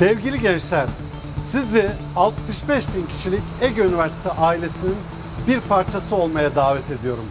Sevgili gençler, sizi 65 bin kişilik Ege Üniversitesi ailesinin bir parçası olmaya davet ediyorum.